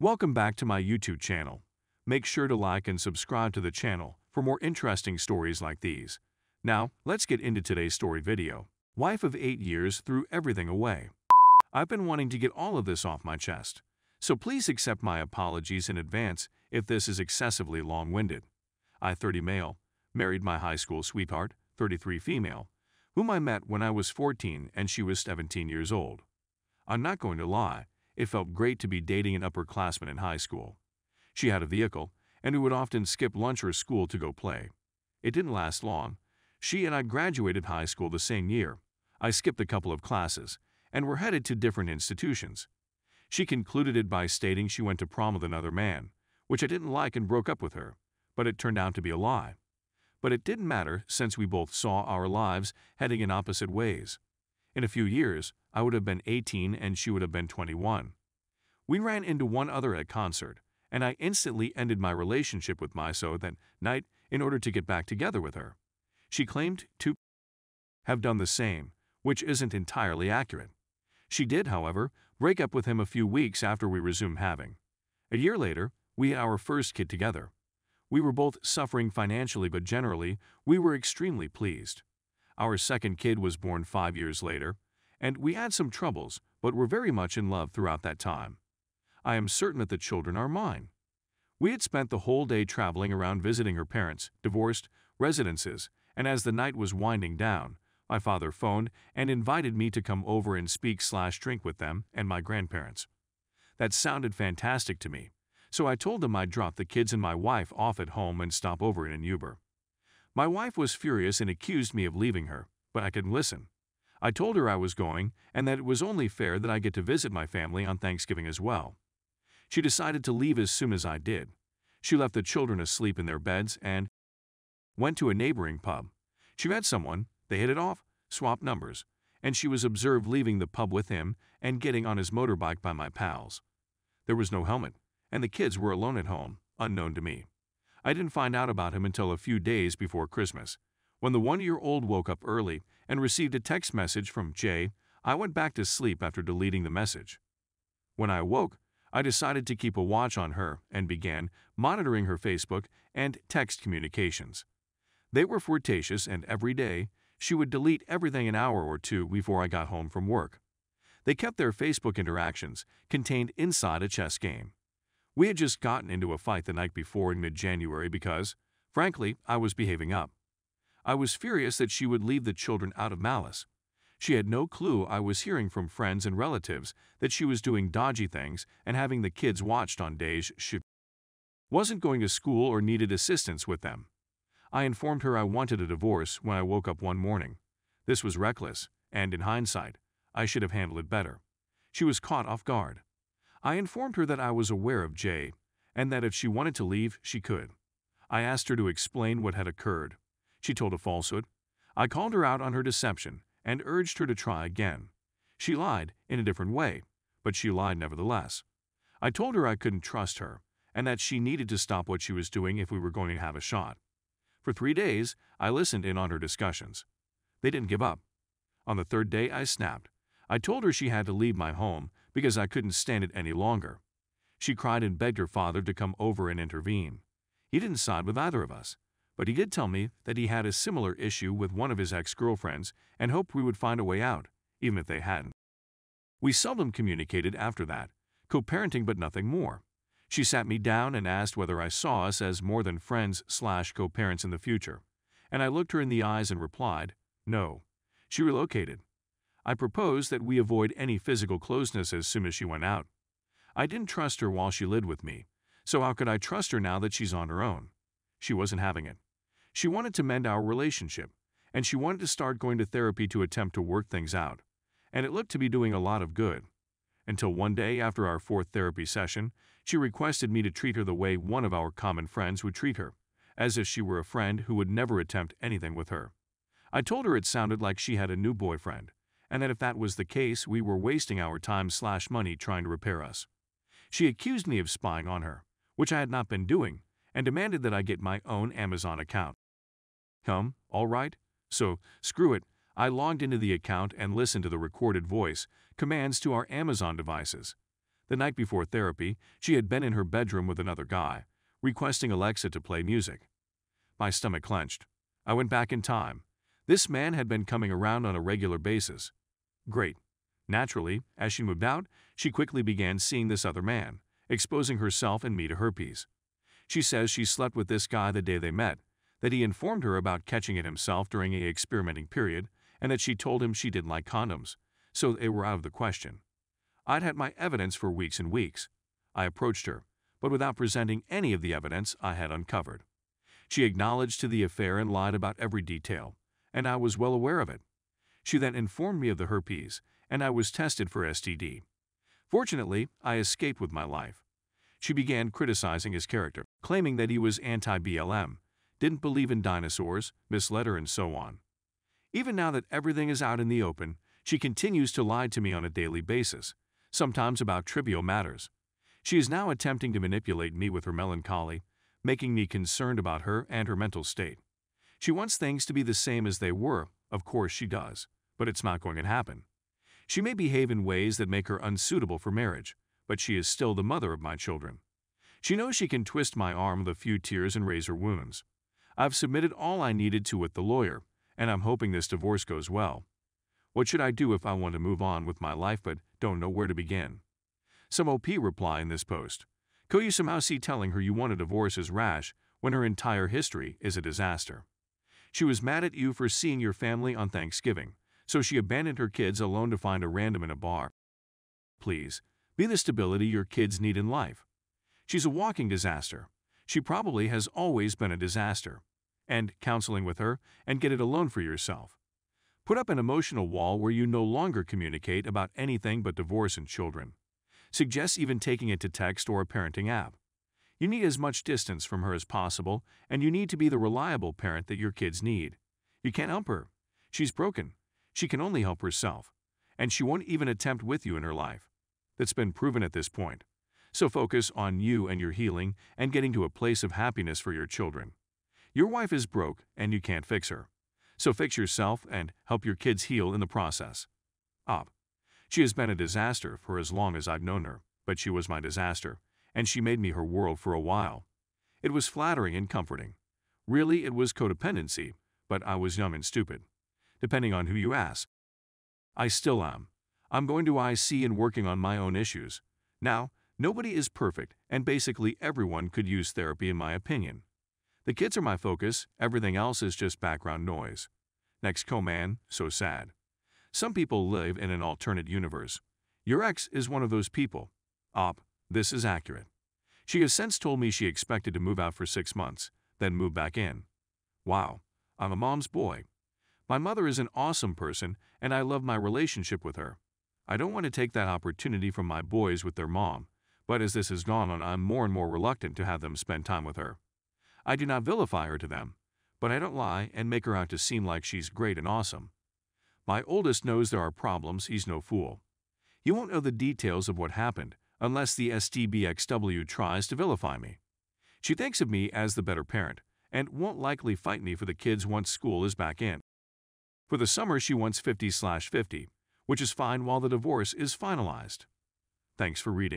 Welcome back to my YouTube channel. Make sure to like and subscribe to the channel for more interesting stories like these. Now, let's get into today's story video. Wife of 8 years threw everything away. I've been wanting to get all of this off my chest, so please accept my apologies in advance if this is excessively long-winded. I, 30 male, married my high school sweetheart, 33 female, whom I met when I was 14 and she was 17 years old. I'm not going to lie, it felt great to be dating an upperclassman in high school. She had a vehicle, and we would often skip lunch or school to go play. It didn't last long. She and I graduated high school the same year. I skipped a couple of classes, and were headed to different institutions. She concluded it by stating she went to prom with another man, which I didn't like and broke up with her, but it turned out to be a lie. But it didn't matter since we both saw our lives heading in opposite ways. In a few years, I would have been 18 and she would have been 21. We ran into one other at a concert, and I instantly ended my relationship with Miso that night in order to get back together with her. She claimed to have done the same, which isn't entirely accurate. She did, however, break up with him a few weeks after we resumed having. A year later, we had our first kid together. We were both suffering financially, but generally, we were extremely pleased. Our second kid was born five years later, and we had some troubles, but were very much in love throughout that time. I am certain that the children are mine. We had spent the whole day traveling around visiting her parents, divorced, residences, and as the night was winding down, my father phoned and invited me to come over and speak slash drink with them and my grandparents. That sounded fantastic to me, so I told him I'd drop the kids and my wife off at home and stop over in an Uber. My wife was furious and accused me of leaving her, but I couldn't listen. I told her I was going and that it was only fair that I get to visit my family on Thanksgiving as well. She decided to leave as soon as I did. She left the children asleep in their beds and went to a neighboring pub. She met someone, they hit it off, swapped numbers, and she was observed leaving the pub with him and getting on his motorbike by my pals. There was no helmet, and the kids were alone at home, unknown to me. I didn't find out about him until a few days before Christmas. When the one-year-old woke up early and received a text message from Jay, I went back to sleep after deleting the message. When I awoke, I decided to keep a watch on her and began monitoring her Facebook and text communications. They were flirtatious and every day, she would delete everything an hour or two before I got home from work. They kept their Facebook interactions contained inside a chess game. We had just gotten into a fight the night before in mid-January because, frankly, I was behaving up. I was furious that she would leave the children out of malice. She had no clue I was hearing from friends and relatives that she was doing dodgy things and having the kids watched on days she wasn't going to school or needed assistance with them. I informed her I wanted a divorce when I woke up one morning. This was reckless, and in hindsight, I should have handled it better. She was caught off guard. I informed her that I was aware of Jay and that if she wanted to leave, she could. I asked her to explain what had occurred. She told a falsehood. I called her out on her deception and urged her to try again. She lied in a different way, but she lied nevertheless. I told her I couldn't trust her and that she needed to stop what she was doing if we were going to have a shot. For three days, I listened in on her discussions. They didn't give up. On the third day, I snapped. I told her she had to leave my home because I couldn't stand it any longer. She cried and begged her father to come over and intervene. He didn't side with either of us, but he did tell me that he had a similar issue with one of his ex-girlfriends and hoped we would find a way out, even if they hadn't. We seldom communicated after that, co-parenting but nothing more. She sat me down and asked whether I saw us as more than friends slash co-parents in the future, and I looked her in the eyes and replied, no. She relocated. I proposed that we avoid any physical closeness as soon as she went out. I didn't trust her while she lived with me, so how could I trust her now that she's on her own? She wasn't having it. She wanted to mend our relationship, and she wanted to start going to therapy to attempt to work things out, and it looked to be doing a lot of good. Until one day after our fourth therapy session, she requested me to treat her the way one of our common friends would treat her, as if she were a friend who would never attempt anything with her. I told her it sounded like she had a new boyfriend, and that if that was the case, we were wasting our time slash money trying to repair us. She accused me of spying on her, which I had not been doing, and demanded that I get my own Amazon account. Come, all right. So, screw it, I logged into the account and listened to the recorded voice commands to our Amazon devices. The night before therapy, she had been in her bedroom with another guy, requesting Alexa to play music. My stomach clenched. I went back in time. This man had been coming around on a regular basis. Great. Naturally, as she moved out, she quickly began seeing this other man, exposing herself and me to herpes. She says she slept with this guy the day they met, that he informed her about catching it himself during a experimenting period, and that she told him she didn't like condoms, so they were out of the question. I'd had my evidence for weeks and weeks. I approached her, but without presenting any of the evidence I had uncovered. She acknowledged to the affair and lied about every detail, and I was well aware of it. She then informed me of the herpes, and I was tested for STD. Fortunately, I escaped with my life. She began criticizing his character, claiming that he was anti-BLM, didn't believe in dinosaurs, misled her, and so on. Even now that everything is out in the open, she continues to lie to me on a daily basis, sometimes about trivial matters. She is now attempting to manipulate me with her melancholy, making me concerned about her and her mental state. She wants things to be the same as they were, of course she does, but it's not going to happen. She may behave in ways that make her unsuitable for marriage, but she is still the mother of my children. She knows she can twist my arm with a few tears and raise her wounds. I've submitted all I needed to with the lawyer, and I'm hoping this divorce goes well. What should I do if I want to move on with my life but don't know where to begin? Some OP reply in this post. Could you somehow see telling her you want a divorce is rash when her entire history is a disaster? She was mad at you for seeing your family on Thanksgiving, so she abandoned her kids alone to find a random in a bar. Please, be the stability your kids need in life. She's a walking disaster. She probably has always been a disaster. And counseling with her and get it alone for yourself. Put up an emotional wall where you no longer communicate about anything but divorce and children. Suggest even taking it to text or a parenting app. You need as much distance from her as possible, and you need to be the reliable parent that your kids need. You can't help her. She's broken. She can only help herself. And she won't even attempt with you in her life. That's been proven at this point. So focus on you and your healing and getting to a place of happiness for your children. Your wife is broke and you can't fix her. So fix yourself and help your kids heal in the process. Op. She has been a disaster for as long as I've known her, but she was my disaster, and she made me her world for a while. It was flattering and comforting. Really, it was codependency, but I was young and stupid. Depending on who you ask. I still am. I'm going to IC and working on my own issues. Now, nobody is perfect, and basically everyone could use therapy in my opinion. The kids are my focus, everything else is just background noise. Next Coman, so sad. Some people live in an alternate universe. Your ex is one of those people. Op, this is accurate. She has since told me she expected to move out for six months, then move back in. Wow, I'm a mom's boy. My mother is an awesome person, and I love my relationship with her. I don't want to take that opportunity from my boys with their mom, but as this has gone on, I'm more and more reluctant to have them spend time with her. I do not vilify her to them, but I don't lie and make her out to seem like she's great and awesome. My oldest knows there are problems, he's no fool. He won't know the details of what happened unless the STBXW tries to vilify me. She thinks of me as the better parent and won't likely fight me for the kids once school is back in. For the summer, she wants 50 slash 50, which is fine while the divorce is finalized. Thanks for reading.